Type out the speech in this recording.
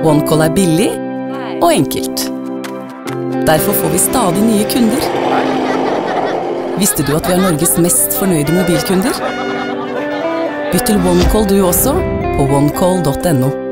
OneCall er billig og enkelt. Derfor får vi stadig nye kunder. Visste du at vi er Norges mest fornøyde mobilkunder? Bytt til OneCall du også, på onecall.no.